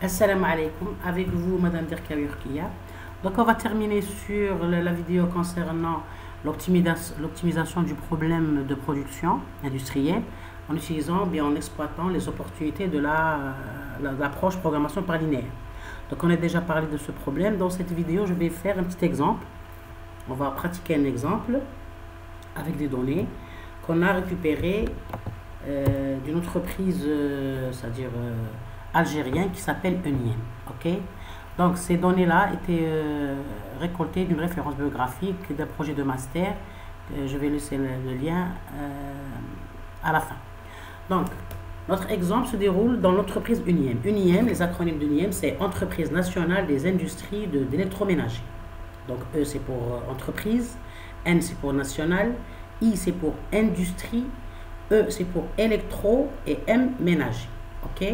Assalamu alaikum, avec vous Madame Dirkawi Donc on va terminer sur la vidéo concernant l'optimisation du problème de production industrielle en utilisant, bien en exploitant les opportunités de l'approche la, programmation par linéaire. Donc on a déjà parlé de ce problème. Dans cette vidéo, je vais faire un petit exemple. On va pratiquer un exemple avec des données qu'on a récupérées euh, d'une entreprise, euh, c'est-à-dire euh, algérienne, qui s'appelle Uniem. Ok? Donc ces données-là étaient récoltées d'une référence biographique d'un projet de master. je vais laisser le, lien à la fin. Donc, notre exemple se déroule dans l'entreprise UNIEM. UNIEM, les acronymes d'UNIEM, c'est Entreprise nationale des industries d'électroménager. Donc, E, c'est pour entreprise, N, c'est pour national, I, c'est pour industrie, E, c'est pour électro et M, ménager. OK?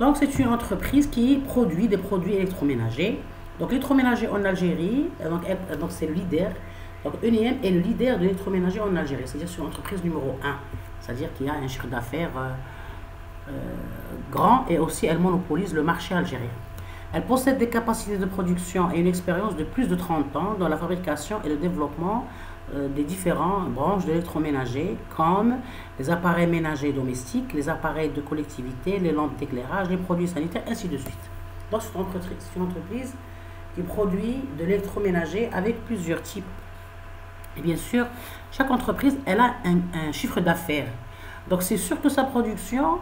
Donc, c'est une entreprise qui produit des produits électroménagers. Donc, l'électroménager en Algérie, donc, donc c'est le leader. Donc, UNIM est le leader de l'électroménager en Algérie. C'est-à-dire, c'est l'entreprise numéro 1. C'est-à-dire qu'il y a un chiffre d'affaires euh, euh, grand et aussi elle monopolise le marché algérien. Elle possède des capacités de production et une expérience de plus de 30 ans dans la fabrication et le développement euh, des différentes branches d'électroménager comme les appareils ménagers domestiques, les appareils de collectivité, les lampes d'éclairage, les produits sanitaires, ainsi de suite. Donc c'est une entreprise qui produit de l'électroménager avec plusieurs types. Et bien sûr, chaque entreprise, elle a un, chiffre d'affaires. Donc c'est sûr que sa production,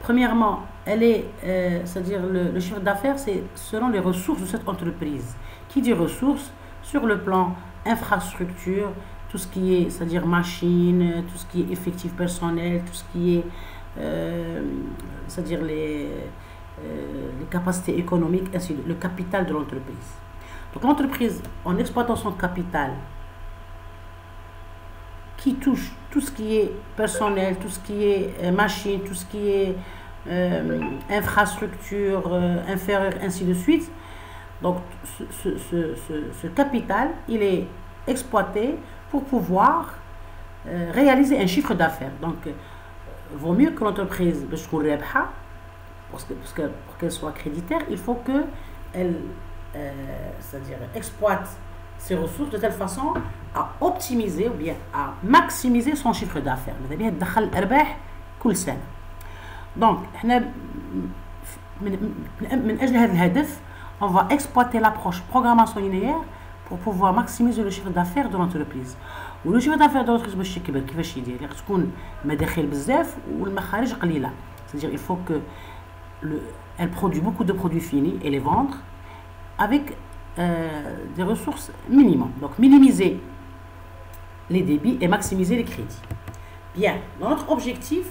premièrement, elle est, euh, c'est-à-dire le chiffre d'affaires, c'est selon les ressources de cette entreprise. Qui dit ressources Sur le plan infrastructure, tout ce qui est, c'est-à-dire machine, tout ce qui est effectif personnel, tout ce qui est, euh, c'est-à-dire les, euh, les capacités économiques, ainsi le capital de l'entreprise. Donc l'entreprise, en exploitant son capital, qui touche tout ce qui est personnel, tout ce qui est euh, machine, tout ce qui est infrastructure inférieure, ainsi de suite, donc ce, capital, il est exploité pour pouvoir euh, réaliser un chiffre d'affaires. Donc, il euh, vaut mieux que l'entreprise, parce que, parce que pour qu'elle soit créditaire, il faut qu'elle euh, c'est-à-dire exploite ses ressources de telle façon à optimiser ou bien à maximiser son chiffre d'affaires. Donc, من اجل هذا الهدف on va exploiter l'approche programmation linéaire pour pouvoir maximiser le chiffre d'affaires de l'entreprise le chiffre d'affaires de l'entreprise باش يكبر كيفاش يدير يعني تكون مداخل بزاف والمخارج قليله c'est-à-dire il faut que le, elle produit beaucoup de produits finis et les vendre avec euh, des ressources minimum donc minimiser les débits et maximiser les crédits bien dans notre objectif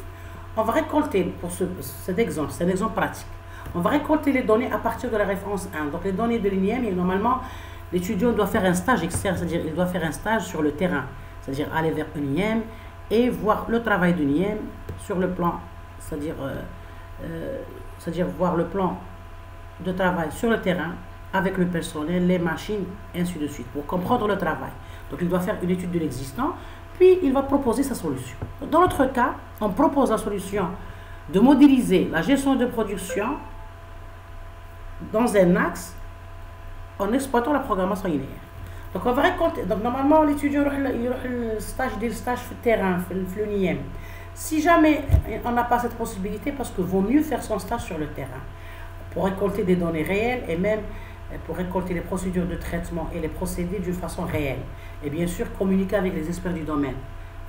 on va récolter pour ce, cet exemple c'est un exemple pratique on va récolter les données à partir de la référence 1. Donc les données de l'INIEM, normalement, l'étudiant doit faire un stage externe, c'est-à-dire il doit faire un stage sur le terrain, c'est-à-dire aller vers l'INIEM et voir le travail de l'INIEM sur le plan, c'est-à-dire euh, euh, c'est-à-dire voir le plan de travail sur le terrain avec le personnel, les machines, ainsi de suite, pour comprendre le travail. Donc il doit faire une étude de l'existant, puis il va proposer sa solution. Dans notre cas, on propose la solution de modéliser la gestion de production dans un axe en exploitant la programmation linéaire. Donc, on va récolter. Donc, normalement, l'étudiant il le stage des stages terrain, le Si jamais on n'a pas cette possibilité, parce que vaut mieux faire son stage sur le terrain pour récolter des données réelles et même pour récolter les procédures de traitement et les procédés d'une façon réelle. Et bien sûr, communiquer avec les experts du domaine,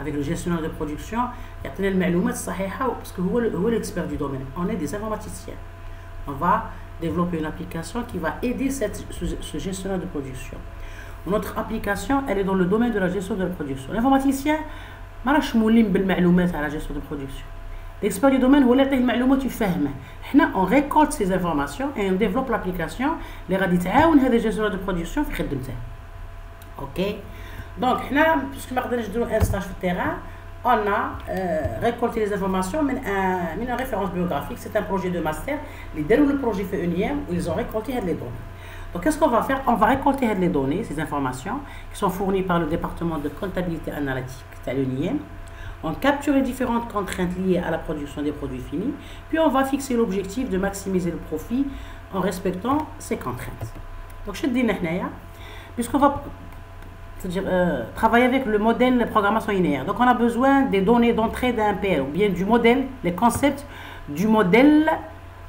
avec le gestionnaire de production, parce que vous l'expert du domaine. On est des informaticiens. On va développer une application qui va aider cette, ce, gestionnaire de production. Notre application, elle est dans le domaine de la gestion de la production. L'informaticien, مراش مولين بالمعلومات على gestion de production. L'expert du domaine هو اللي يعطيه المعلومات يفهمه. حنا on récolte ces informations et on développe l'application اللي غادي تعاون هذا الجهاز de production في خدمته. اوكي دونك حنا باسكو ما قدرناش نديرو ان ستاج في التيران on a euh, récolté les informations mais un, une référence biographique. C'est un projet de master. Les le projet fait unième où ils ont récolté les données. Donc, qu'est-ce qu'on va faire? On va récolter les données, ces informations, qui sont fournies par le département de comptabilité analytique, c'est l'UNIEM. On capture les différentes contraintes liées à la production des produits finis, puis on va fixer l'objectif de maximiser le profit en respectant ces contraintes. Donc, je dis puisqu'on va c'est-à-dire euh, travailler avec le modèle de programmation linéaire. Donc on a besoin des données d'entrée d'un PL, ou bien du modèle, les concepts du modèle,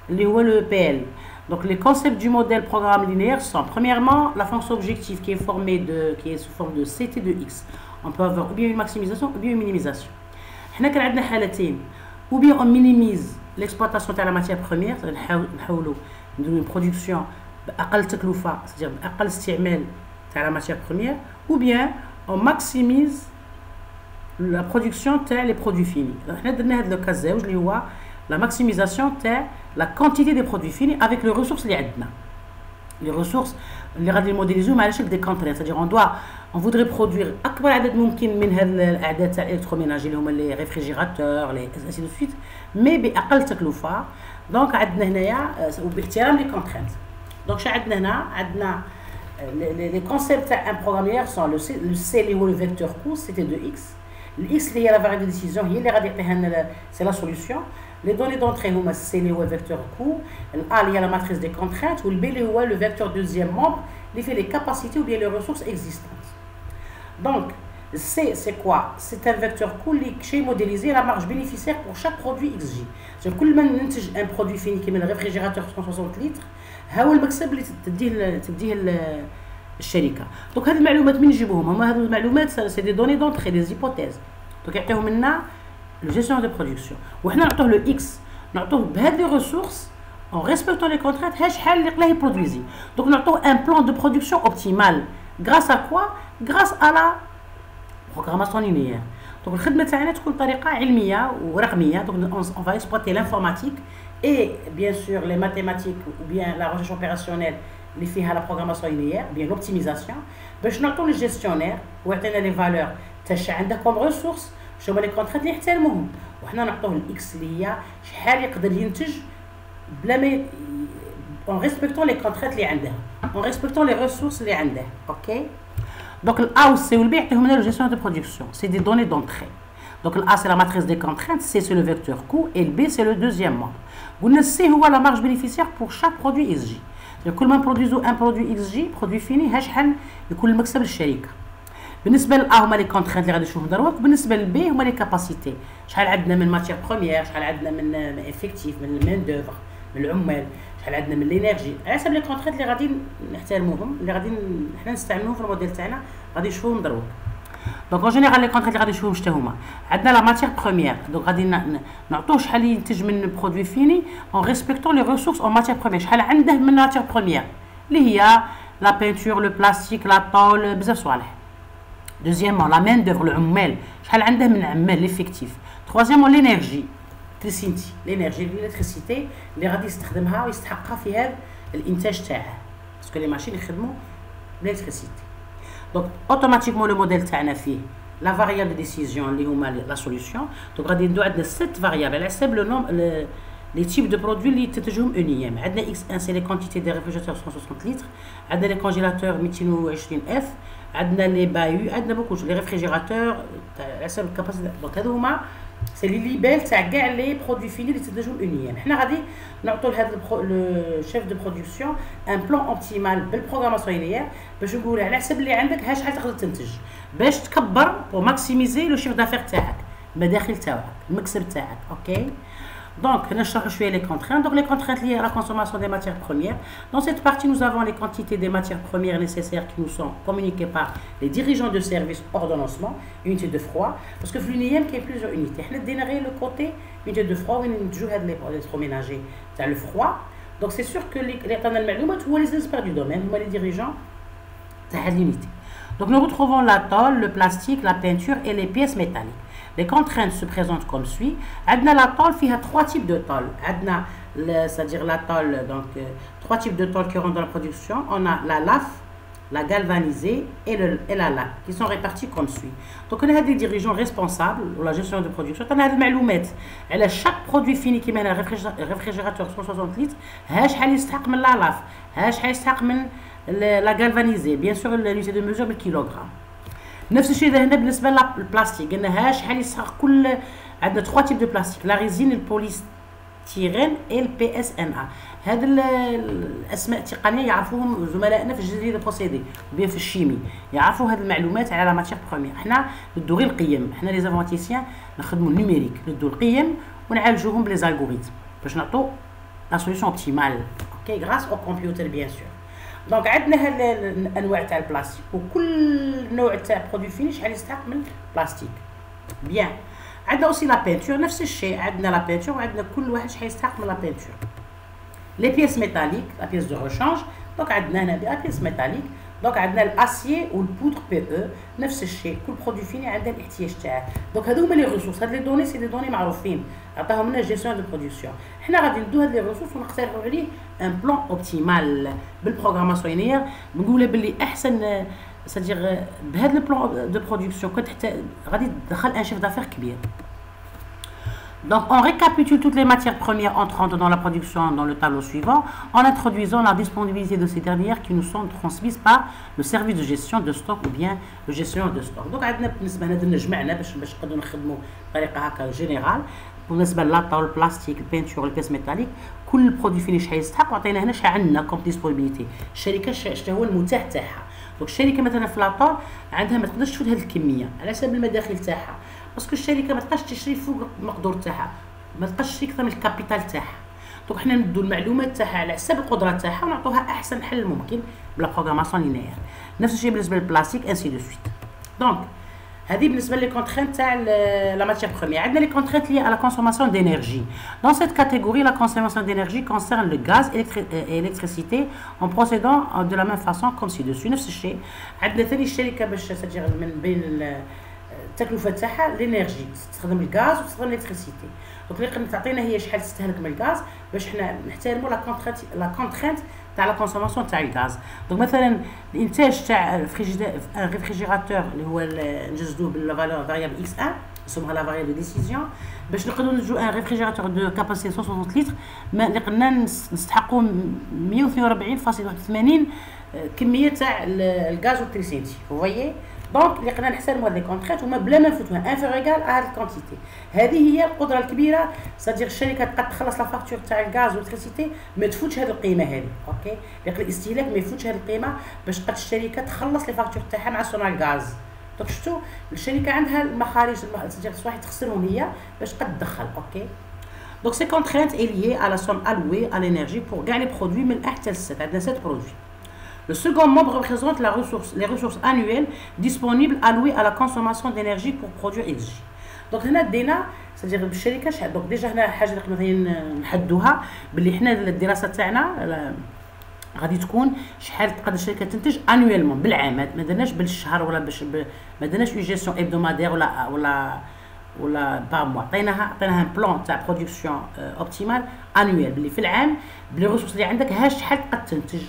les PL. Donc les concepts du modèle programme linéaire sont premièrement la fonction objective qui est formée de qui est sous forme de CT de x. On peut avoir ou bien une maximisation ou bien une minimisation. Ou bien on minimise l'exploitation de la matière première, c'est-à-dire une production à c'est-à-dire باقل استعمال تاع la matière première ou bien on maximise la production تاع les produits finis حنا درنا هذا لو زوج اللي هو la maximisation تاع la quantité des produits finis avec les ressources اللي عندنا les ressources اللي غادي نموديليزيو على شكل دي كونترين c'est-à-dire on doit on voudrait produire اكبر عدد ممكن من هاد الاعداد تاع الالكتروميناجي اللي هما لي ريفريجيراتور لي اسي دو سويت مي باقل تكلفه دونك عندنا هنايا وباحترام لي كونترينت دونك شنو عندنا هنا عندنا les, les, les, concepts programmés sont le C, le C le vecteur coût, c'était de X. Le X lié à la variable de décision, c'est la solution. Les données d'entrée, c'est le vecteur coût. Le A lié à la matrice des contraintes. Ou le B, le vecteur deuxième membre, il fait les capacités ou bien les ressources existantes. Donc, C, c'est quoi? C'est un vecteur coût qui est modélisé la marge bénéficiaire pour chaque produit XJ. C'est-à-dire un produit fini qui est le réfrigérateur 360 litres, هو المكسب اللي تديه تديه الشركة. دونك هذه المعلومات من نجيبوهم؟ هما هذو المعلومات سي دي دوني دونتري دي زيبوتيز دونك يعطيهم لنا le gestion de production. وحنا نعطوه le X. نعطوه بهذه les ressources en respectant les contraintes ها شحال اللي قلاه يبرودويزي دونك نعطوه un plan de production optimal. Grâce à quoi grâce à la programmation linéaire. دونك الخدمة تاعنا تكون بطريقة علمية ورقمية. دونك on va exploiter l'informatique et bien sûr les mathématiques ou bien la recherche opérationnelle اللي فيها la programmation linéaire bien l'optimisation باش نعطوا للجيستيونير ويعطينا لي فالور تاع عندك كوم ريسورس شو هما لي كونترات اللي يحترموهم وحنا نعطوه الاكس اللي هي شحال يقدر ينتج بلا ما اون ريسبكتون لي كونترات اللي عنده اون ريسبكتون لي ريسورس اللي عنده اوكي دونك الا والسي والبي يعطيهم لنا لو جيستيون دو برودكسيون سي دي دوني دونتري Donc l'A c'est la matrice des contraintes, C c'est le vecteur coût et le B c'est le deuxième membre. قلنا C هو la marge bénéficiaire pour chaque produit XJ. كل ما نبرودوزو ان برودوي XJ برودوي فيني ها شحال يكون المكسب للشركه. بالنسبه للأ هما لي كونترينت اللي غادي نشوفهم دروك وبالنسبه للبي هما لي كاباسيتي شحال عندنا من ماتيير بروميير شحال عندنا من افيكتيف من المين دوفر من العمال شحال عندنا من لينيرجي على حسب لي كونترينت اللي غادي نحترموهم اللي غادي حنا نستعملوهم في الموديل تاعنا غادي نشوفهم دروك دونك اون جينيرال لي كونترينت اللي غادي نشوفهم شتا هما عندنا لا ماتيير بروميير دونك غادي نعطوه شحال ينتج من برودوي فيني اون ريسبكتون لي ريسورس اون ماتيير بروميير شحال عنده من ماتيير بروميير اللي هي لا بينتور لو بلاستيك لا طول بزاف صوالح Deuxièmement, la main d'œuvre, le عمال شحال عنده من عمال l'effectif. Troisièmement, l'énergie. l'électricité l'énergie l'électricité اللي غادي يستخدمها ويستحقها في هذا الانتاج تاعه باسكو لي ماشين يخدموا l'électricité. Donc automatiquement le modèle تاعنا فيه la variable de décision اللي هما la solution. Donc غادي ندو عندنا 7 variables على حسب le nombre les types de produits اللي تنتجهم اونيام عندنا x1 c'est les quantités des réfrigérateurs 160 litres عندنا les congélateurs 220 f عندنا لي بايو عندنا بوكو لي ريفريجيراتور تاع حسب الكاباسيتي دونك هادو هما سي لي ليبيل تاع كاع لي برودوي فيني اللي تنتجهم اونيام حنا غادي نعطوا لهذا لو شيف دو برودكسيون ان بلان اوبتيمال بالبروغراماسيون لينيير باش نقول على حسب اللي عندك ها شحال تقدر تنتج باش تكبر بو ماكسيميزي لو شيف دافير تاعك المداخل تاعك المكسب تاعك أوكي Donc, je vais les contraintes. Donc, les contraintes liées à la consommation des matières premières. Dans cette partie, nous avons les quantités des matières premières nécessaires qui nous sont communiquées par les dirigeants de service ordonnancement, unité de froid. Parce que l'UNIM qui a plusieurs unités. Le côté unité de froid, on a l'électroménager. C'est le froid. Donc, c'est sûr que les les experts du domaine, les dirigeants, c'est l'unité. Donc, nous retrouvons la tôle, le plastique, la peinture et les pièces métalliques. Les contraintes se présentent comme suit. Adna l'atoll, il y a trois types de tôles. Adna, c'est-à-dire la l'atoll, donc euh, trois types de tôles qui rentrent dans la production. On a la laf, la galvanisée et, le, la lap, qui sont répartis comme suit. Donc on a des dirigeants responsables pour la gestion de production. On a des maloumettes. Elle a chaque produit fini qui mène un réfrigérateur 160 litres. La laf. La galvanisée. Bien sûr, l'unité de mesure, le kilogramme. نفس الشيء هنا بالنسبة للبلاستيك قلنا ها شحال يسحق كل عندنا 3 تيب دو بلاستيك لا ريزين البوليستيرين اي البي اس ان ا هاد الأسماء التقنية يعرفوهم زملائنا في الجزيرة بروسيدي وبيان في الشيمي. يعرفوا هاد المعلومات على لا ماتيغ بروميير حنا ندو غير القيم. حنا لي زانفونتيسيان نخدموا النيميريك ندو القيم ونعالجوهم بلي زالغوريثم باش نعطو لا سوليسيون اوبتيمال أوكي غراس أو كمبيوتر بيان سور دونك عندنا الأنواع تاع البلاستيك وكل نوع تاع برودوي فيني شحال يستحق من بلاستيك بيان عندنا اوسي لا بينتور نفس الشيء. عندنا لا بينتور وعندنا كل واحد شحال يستحق من لا بينتور لي بيس ميتاليك لا بيس دو ريشانج دونك عندنا هنا لا بيس ميتاليك دونك عندنا الأسيي والبودر بي أو نفس الشيء كل برودوي فيني عندها الاحتياج تاعه. دونك هادو هما لي ريسورس هاد لي دوني سي لي دوني معروفين عطاهم لنا جيستيون دو برودكسيون حنا غادي ندو هاد لي ريسورس ونقترحوا عليه ان بلان اوبتيمال بالبروغراماسيون. لينيير نقولوا باللي أحسن سادير بهذا البلان دو برودكسيون كنت غادي تدخل ان شيف دافير كبير. Donc, on récapitule toutes les matières premières entrantes dans la production dans le tableau suivant en introduisant la disponibilité de ces dernières qui nous sont transmises par le service de gestion de stock ou bien le gestion de stock. Donc, عندنا بالنسبة هنا جمعنا باش باش نقدروا نخدموا بطريقة هكا جينيرال بالنسبة للاطا والبلاستيك البينتور البيس ميتاليك كل برودوي فيني شحال يستحق وعطينا هنا شحال عندنا كوم ديسبونيبيليتي الشركة شنو هو المتاح تاعها دونك الشركة مثلا في لاطا عندها ما تقدرش تفوت هذه الكمية على حسب المداخل تاعها باسكو الشركه ما تبقاش تشري فوق المقدور تاعها ما تبقاش تشري اكثر من الكابيتال تاعها دونك حنا ندو المعلومات تاعها على حسب القدره تاعها ونعطوها احسن حل ممكن بلا بروغراماسيون لينيير نفس الشيء بالنسبه للبلاستيك انسي دو سويت دونك هذه بالنسبه لي كونترينت تاع لا ماتيير بروميير عندنا لي كونترينت لي على كونسوماسيون دينيرجي دون سيت كاتيجوري لا كونسوماسيون دينيرجي كونسيرن لو غاز الكتريسيتي اون بروسيدون دو لا ميم فاسون كوم سي دوسو نفس الشيء عندنا ثاني الشركه باش من بين التكلفة تاعها لينيرجي تستخدم الغاز وتستخدم الإلكتريسيتي. دونك اللي تعطينا هي شحال تستهلك من الغاز باش حنا نحترموا لا كونترينت لا كونترينت تاع لا كونسوماسيون تاع الغاز. دونك مثلا الإنتاج تاع ريفريجيراتور اللي هو نجسدوه بالفالور فاريابل إكس 1 نسموها لا فاريابل ديسيزيون باش نقدروا نجو ان ريفريجيراتور دو كاباسيتي 160 لتر ما قلنا نستحقوا 142.81 كمية تاع الغاز والتريسيتي فوايي دونك اللي نحسبوا هاد لي كونتريت هما بلا ما نفوتوها انفير ايكال هاد الكونتيتي هذه هي القدره الكبيره صدير الشركة تقد تخلص لا فاكتور تاع الغاز والالكتريسيتي ما تفوتش هاد القيمه هذه أوكي لأن الاستهلاك ما يفوتش هاد القيمه باش تقد الشركة تخلص لي فاكتور تاعها مع صناع الغاز دونك شفتوا الشركة عندها المخارج صدير صواحي تخسرهم هي باش قد تدخل أوكي دونك سي كونترينت اي ليي على سوم الوي على الانرجي بور كاع لي برودوي من احتى للست عندنا 7 برودوي Le second membre représente la ressource, les ressources annuelles disponibles allouées à la consommation d'énergie pour produire X. دونك هنا دينا سادير بالشركة شحال دونك ديجا هنا حاجة اللي قلنا نحدوها باللي حنا الدراسة تاعنا غادي تكون شحال تقدر الشركة تنتج انويلمون بالعام. ما درناش بالشهر ولا باش ما درناش اون جيستيون ابدومادير ولا ولا ولا با موا عطيناها عطيناها ان بلان تاع برودكسيون اوبتيمال انويل باللي في العام بلي ريسورس اللي عندك ها شحال تقدر تنتج.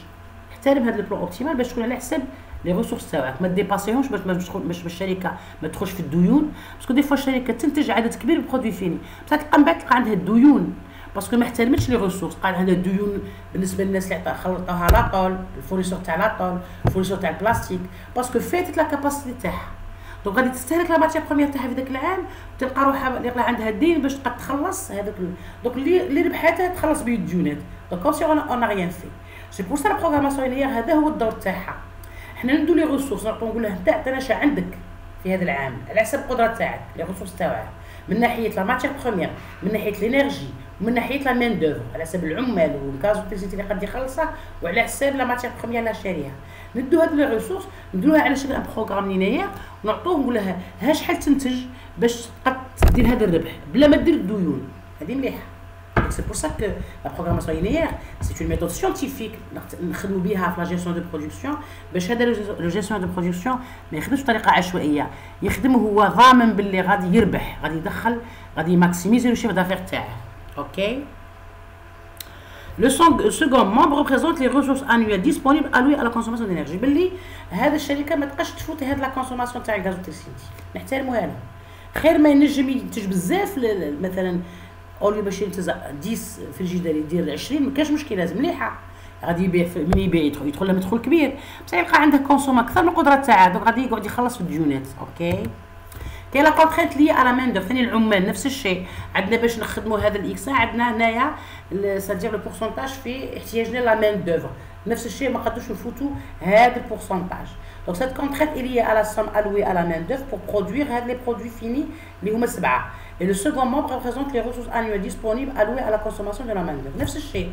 احترم هذا البلان اوبتيمال باش تكون على حسب لي ريسورس تاعك ما ديباسيهمش باش باش الشركة ما تدخلش في الديون باسكو دي فوا الشركة تنتج عدد كبير من البرودوي فيني. بصح تلقى من بعد تلقى عندها الديون باسكو ما احترمتش لي ريسورس. قال عندها ديون بالنسبة للناس اللي خلطوها لاطول الفوريسور تاع لاطول الفوريسور تاع البلاستيك. باسكو فاتت لا كاباسيتي تاعها. دونك غادي تستهلك لا ماتيير بروميير تاعها في ذاك العام تلقى روحها اللي عندها الدين باش تقد تخلص هذاك دونك اللي ربحاتها تخلص به الديونات دونك كوم اون ريان في سي بور سا لا بروغراماسيون هي هذا هو الدور تاعها. حنا ندو لي ريسورس نعطو نقول له انت عطينا شا عندك في هذا العام على حسب القدرة تاعك لي ريسورس تاعك. من ناحية لا ماتيير بروميير من ناحية الانرجي ومن ناحية لا مان دوفر على حسب العمال والغاز والتريسيتي اللي قد يخلصها وعلى حساب لا ماتيير بروميير اللي شاريها. ندو هاد لي ريسورس ندوها على شكل بروغرام لينيير ونعطوه نقول لها ها شحال تنتج باش قد دير هذا الربح؟ بلا ما دير الديون. هذه مليحة. c'est pour ça que la programmation linéaire, c'est une méthode scientifique نخدموا بها في لا جيستيون دو برودكسيون باش هذا لو جيستيون دو برودكسيون ما يخدمش بطريقه عشوائيه يخدم هو ضامن باللي غادي يربح غادي يدخل غادي يماكسيميزي لو شيف دافير تاعه اوكي Le second membre représente les ressources annuelles disponibles allouées à la consommation d'énergie. باللي هذا الشركه ما تبقاش تفوت هذه لا كونسوماسيون تاع الغاز والتريسيتي نحترموها لها خير ما ينجم ينتج بزاف مثلا اولي باش ينتج 10 في الجدار يدير 20 ما كاش مشكلة مليحة. غادي يبيع من يبيع يدخل يدخل مدخول كبير. بصح يلقى عنده كونسوم أكثر من القدره تاعه دونك غادي يقعد يخلص في الديونات أوكي؟ كاين لا كونترينت لي على مان دوف ثاني العمال نفس الشيء. عندنا باش نخدموا هذا الاكس عندنا هنايا سادير لو بورسونتاج في احتياجنا لا مان دوفر نفس الشيء ما قدوش نفوتوا هذا البورسونتاج دونك سيت كونترينت الي على سوم الوي على مان دوف بور برودوير هاد لي برودوي فيني اللي هما سبعة. Et le second membre représente les ressources annuelles disponibles allouées à la consommation de la main d'œuvre. نفس الشيء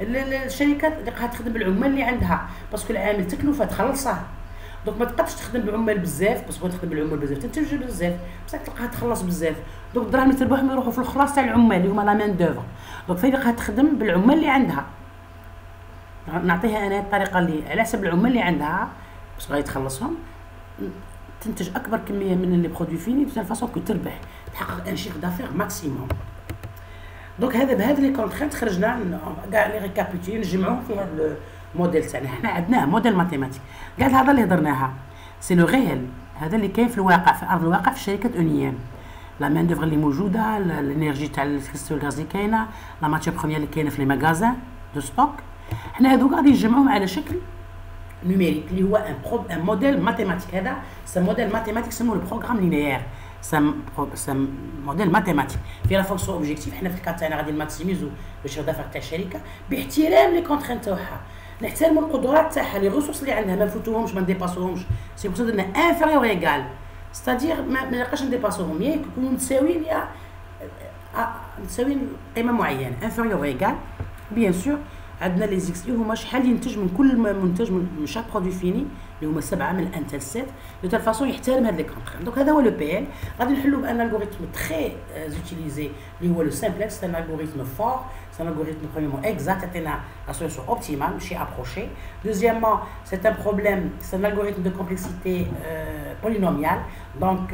الشركات اللي قاعدة تخدم بالعمال اللي عندها باسكو العامل تكلفه تخلصه دونك ما تقدرش تخدم بالعمال بزاف باسكو تخدم بالعمال بزاف تنتج بزاف بصح تلقاها تخلص بزاف دونك الدراهم اللي تربحهم يروحوا في الخلاص تاع العمال اللي هما لا مان دوفر دونك قاعدة تخدم بالعمال اللي عندها نعطيها أنا الطريقة اللي على حسب العمال اللي عندها باش غادي تخلصهم تنتج اكبر كميه من لي برودوي فيني بتاع فاصون كو تربح تحقق أن شيخ دافير ماكسيموم دونك هذا بهذا لي كونترينت خرجنا كاع لي ريكابيتي نجمعوهم في هذا الموديل تاعنا. حنا عندناه موديل ماتيماتيك كاع هذا اللي هضرناها سي لو ريال هذا اللي كاين في الواقع في أرض الواقع في الشركات اونيان لا مان دوفر اللي موجودة الانرجي تاع الكريستال غاز اللي كاينة لا ماتير بروميير اللي كاينة في لي ماغازان دو ستوك حنا هذوك غادي نجمعوهم على شكل نوميريك اللي هو ان ان موديل ماتيماتيك هذا سي موديل ماتيماتيك سموه البروغرام لينيير سي موديل ماتيماتيك فيه لا فونكسيون اوبجيكتيف حنا في الكات تاعنا غادي نماكسيميزو باش دافع تاع الشركة باحترام لي كونترينت تاعها نحترموا القدرات تاعها لي ريسورس اللي عندها ما نفوتوهمش ما نديباسوهمش سي سا درنا انفيريور ايغال ستادير ما نلقاش نديباسوهم يا يكونوا متساويين يا متساويين قيمه معينه انفيريور ايغال بيان سور عندنا لي زيكس هما شحال ينتج من كل منتج من شاك برودوي فيني اللي هما سبعه من الان تال سيت دو تال فاسون يحترم هاد لي كونترين دونك هذا هو لو بي ال غادي نحلو بان الغوريثم تري زوتيليزي اللي هو لو سامبلكس سي ان الغوريثم فور سي ان الغوريثم بريميرمون اكزاكت عطينا لا سوليسيون اوبتيمال ماشي ابروشي دوزيامون سي ان بروبليم سي ان الغوريثم دو كومبلكسيتي بولينوميال دونك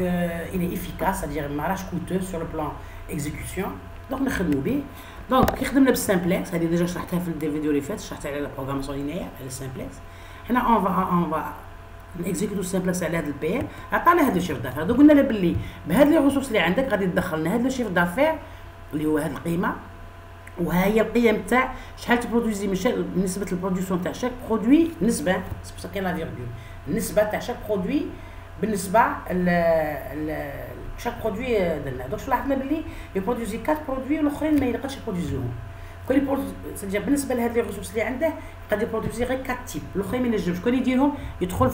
il est efficace c'est-à-dire ما راهش coûteux sur le plan exécution دونك نخدمو به دونك كي خدمنا بالسامبلكس هذه ديجا شرحتها في الفيديو اللي فات شرحت على البروغراماسيون لينيير على السامبلكس هنا اون فا اون فا نكزيكوتو السامبلكس على هذا البي عطانا هذا الشيف دافير دوك قلنا له باللي لي ريسورس اللي عندك غادي تدخل لنا هذا الشيف دافير اللي هو هذه القيمه وها هي القيم تاع شحال تبرودويزي من نسبه البرودكسيون تاع شاك برودوي نسبه سي كاين لا فيرغول النسبة تاع شاك برودوي بالنسبة شاك برودوي درنا دوك لاحظنا بلي يبرودوزي 4 برودوي والاخرين ما يقدرش يبرودوزيهم كل سادير بالنسبة لهاد لي ريسورس اللي عنده قد يبرودوزي غير 4 تيب. الأخرين ما ينجمش كون يديرهم؟ يدخل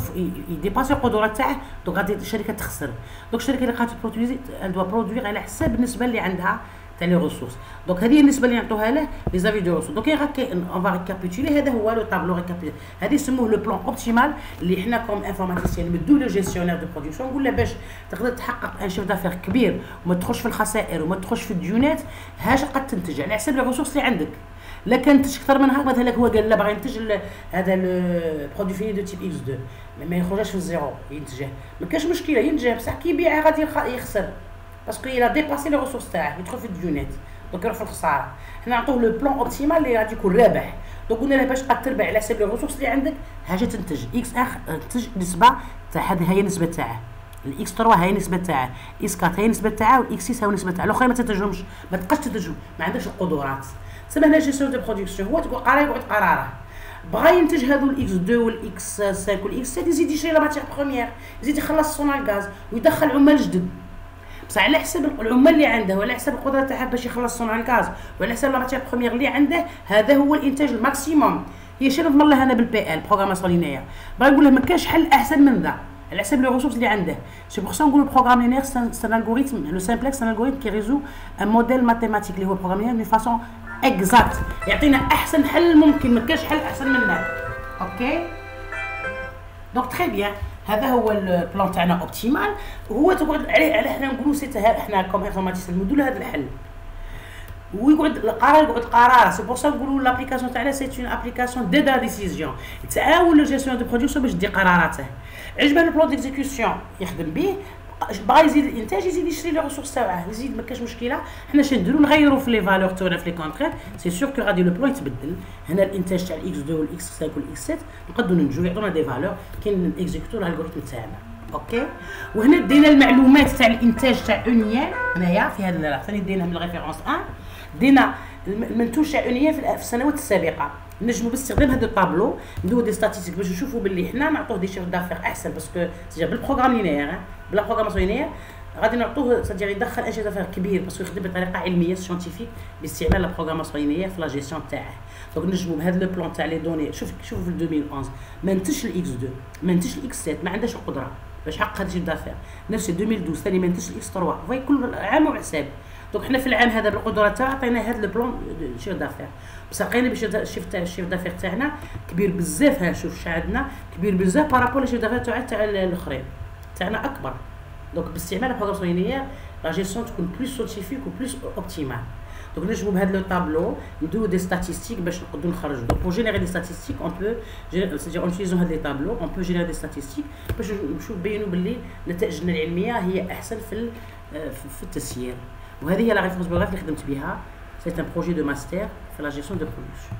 يديباسي القدرات تاعه دونك غادي الشركة تخسر. دونك الشركة اللي قاعدة تبرودوزي دوا برودوي على حساب النسبة اللي عندها. تاع لي ريسورس دونك هذه النسبة اللي نعطوها له لي زافي دو ريسورس دونك اون فا ريكابيتولي هذا هو لو طابلو ريكابيتولي هذه يسموه لو بلان اوبتيمال اللي حنا كوم انفورماتيسيان نمدو لو جيستيونير دو برودكسيون نقول له باش تقدر تحقق ان شيف دافير كبير وما تدخلش في الخسائر وما تدخلش في الديونات هاش قد تنتج. على حساب لي ريسورس اللي عندك. لا كان تنتج أكثر منها مثلا هو قال لا باغي ينتج هذا البرودوي فيني دو تيب إكس 2 ما يخرجش في الزيرو ينتجه. ما كاش مشكلة ينتجه. بصح كي غادي يخسر. باسكو إلى ديباسي لي ريسورس تاعه يدخل في الديونات دونك يروح في الخساره حنا نعطوه لو بلان اوبتيمال اللي غادي يكون رابح دونك قلنا له باش قد تربح على حساب لي ريسورس اللي عندك حاجة تنتج إكس اخ تنتج نسبه تاع هذه هي النسبة تاعه الاكس 3 هي النسبة تاعه إكس 4 هي النسبة تاعه والاكس 6 هو النسبة تاعه الاخرين ما تنتجهمش ما تبقاش تنتجهم ما عندكش القدرات تسمى هنا جيستيون دو برودكسيون هو تقول قرا يقعد قراره بغى ينتج هذو الاكس 2 والاكس 5 والاكس 7 يزيد يشري لا ماتيغ بروميير يزيد يخلص صنع الغاز ويدخل عمال جدد بصح على حسب العمال اللي عنده وعلى حسب القدره تاعها باش يخلص صنع الغاز وعلى حسب لا ماتيغ بروميير اللي عنده هذا هو الإنتاج الماكسيموم. هي شنو نضمن لها أنا بالبي ال بروغراماسيون لينيير بغا نقول له ما كانش حل أحسن من ذا على حسب لي ريسورس اللي عنده. سي بوغ سا نقولوا بروغرام لينير سان الغوريثم لو سامبلكس سان الغوريثم كي ريزو ان موديل ماتيماتيك اللي هو بروغرام لينير دو فاسون اكزاكت يعطينا أحسن حل ممكن ما كانش حل أحسن منه أوكي دونك تري بيان هذا هو البلان تاعنا اوبتيمال وهو تقعد عليه على حنا نقولوا سي حنا كوم انفورماتيس نمدوا له هذا الحل. ويقعد القرار يقعد قرار. سي بور سا نقولوا لابليكاسيون تاعنا سي اون ابليكاسيون دي دا ديسيزيون تعاون لو جيستيون دو برودكسيون باش دي قراراته. عجبه البلان ديكزيكسيون يخدم به. بغا يزيد الانتاج يزيد يشري لي ريسورس تاعه يزيد ما كاش مشكلة. حنا اش نديرو نغيروا في لي فالور تاعنا في لي كونتريت سي سور كو غادي لو بلان يتبدل. هنا الانتاج تاع الاكس 2 والاكس 5 والاكس 7 نقدروا ننجو يعطونا دي فالور كاين نكزيكوتو الالغوريثم تاعنا. أوكي وهنا دينا المعلومات تاع الانتاج تاع اونيان هنايا في هذا ثاني دينا من ريفيرونس 1 دينا المنتوج تاع اونيه في السنوات السابقة. نجموا باستخدام هذا الطابلو. ندوي دي ستاتيستيك باش نشوفوا باللي حنا نعطوه دي شيف دافير أحسن. باسكو سيجا بالبروغرام لينيير بروغراماسيون لينيير غادي نعطوه سادير يدخل شيف دافير كبير باسكو يخدم بطريقة علمية سيونتيفيك باستعمال لا بروغراماسيون لينيير في لا جيستيون تاعه دونك نجموا بهذا لو بلان تاع لي دوني شوف شوف في 2011 ما نتش الاكس 2 ما نتش الاكس 7 ما عندهاش القدرة باش حقق هذا الشيف دافير نفس 2012 ثاني ما نتش الاكس 3 فاي كل عام وحساب. دونك حنا في العام هذا بالقدرة تاعنا عطينا هذا البلان شيف دافير بصح لقينا باش تاع الشيف دافير تاعنا كبير بزاف ها شوف شحال عندنا كبير بزاف بارابول الشيف دافير تاع تاع الأخرين. تاعنا اكبر دونك باستعمال البروغرام لا جيستيون تكون بلوس سيانتيفيك و بلوس اوبتيمال دونك نجمو بهذا لو طابلو ندوو دي ستاتيستيك باش نقدروا نخرجوا دونك بو جينيري دي ستاتيستيك اون بو سيدير اون تيزون هاد لي طابلو اون بو جينيري دي ستاتيستيك باش نشوف نبينوا باللي نتائجنا العلميه هي احسن في في التسيير وهذه هي لا ريفرنس بيوغراف اللي خدمت بها سي ان بروجي دو ماستر في لا جيستيون دو برودكسيون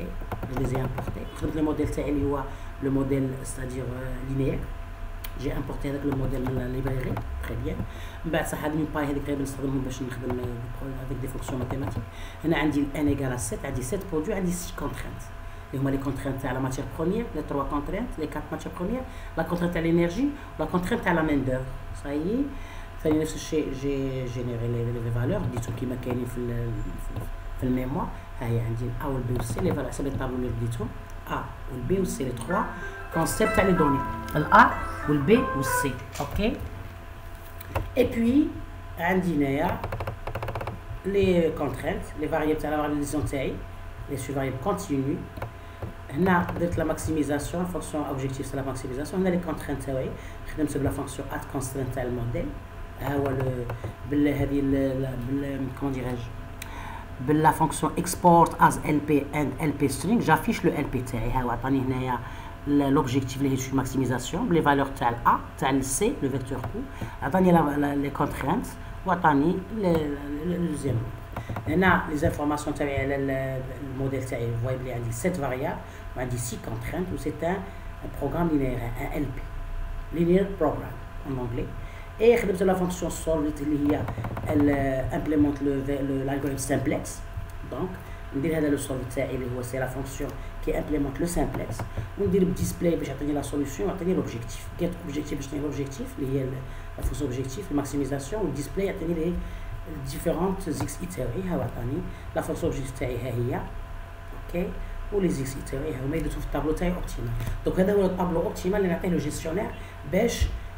Je les ai importés. Le modèle CM, le modèle, c'est-à-dire euh, linéaire. J'ai importé avec le modèle de la librairie. Très bien. Ben, ça a une paille avec des fonctions mathématiques. On a n égale à 7, on a 7 produits, on a 6 contraintes. Et on a les contraintes à la matière première, les 3 contraintes, les 4 matières premières, la contrainte à l'énergie, la contrainte à la main-d'œuvre. Ça y est. J'ai généré les, valeurs, dit ce qui m'a gagné le mémoire. هي عندي ا والبي والسي لي فالور حسب الطابلو اللي بديتهم ا والبي والسي لي 3 كونسيبت تاع لي دوني الا والبي والسي اوكي اي بوي عندي هنايا لي كونترينت لي فاريابل تاع لا فاليديسيون تاعي لي سو فاريابل كونتينيو هنا درت لا ماكسيميزاسيون فونكسيون اوبجيكتيف سي لا ماكسيميزاسيون هنا لي كونترينت تاعي خدمت بلا فونكسيون ات كونسترينت تاع الموديل ها هو بال هذه بال كومون ديراج بلا فونكسيون اكسبورت از ال بي اند ال بي سترينغ جافيش لو ال بي تاعي ها هو عطاني هنايا لوبجيكتيف اللي هي شو ماكسيميزاسيون بلي فالور تاع الا تاع السي لو فيكتور كو عطاني لي كونترينت وعطاني الدوزيام هنا لي زانفورماسيون تاعي على الموديل تاعي فواي بلي عندي 7 فاريابل وعندي 6 كونترينت و سي ان بروغرام لينيير ان ال بي لينيير بروغرام en anglais et خدمت لا فونكسيون سولفيت اللي هي امبليمونت l'algorithme simplex دونك ندير هذا لو سولف تاعي اللي هو سي لا فونكسيون كي امبليمونت لو سامبلكس وندير بالديسبلاي باش يعطيني لا سوليسيون يعطيني لوبجيكتيف جيت اوبجيكتيف باش يعطيني لوبجيكتيف اللي هي لا فونكسيون اوبجيكتيف الماكسيميزاسيون والديسبلاي يعطيني لي ديفيرونت زيكس اي تاعي ها عطاني لا فونكسيون اوبجيكتيف تاعي ها هي اوكي ولي زيكس اي تاعي هما يدوزو في الطابلو تاعي اوبتيمال دونك هذا هو الطابلو اوبتيمال اللي نعطيه لو جيستيونير باش